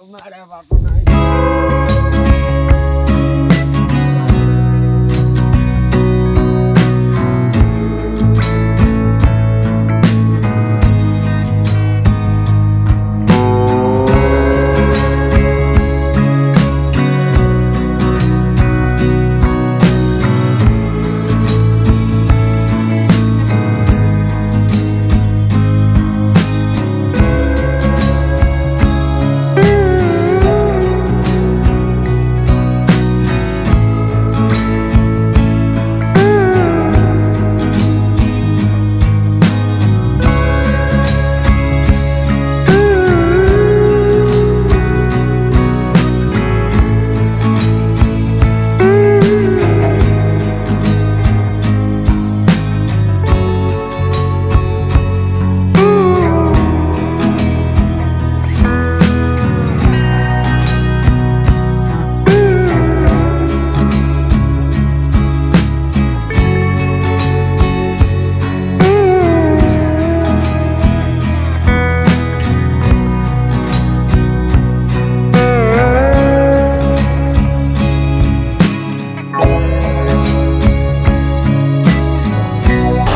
Oh, my God.